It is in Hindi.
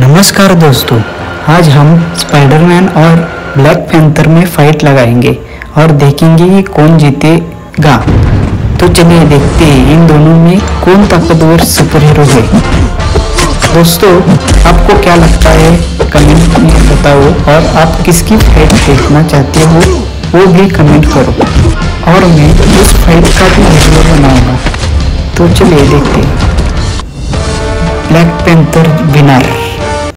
नमस्कार दोस्तों, आज हम स्पाइडरमैन और ब्लैक पैंथर में फाइट लगाएँगे और देखेंगे कि कौन जीतेगा। तो चलिए देखते हैं इन दोनों में कौन ताकतवर सुपर हीरो है। दोस्तों, आपको क्या लगता है? कमेंट में बताओ और आप किसकी फाइट देखना चाहते हो, वो भी कमेंट करो। और मैं इस फाइट का भी वीडियो बनाऊँगा। तो चलिए देखते हैं। Black panther winner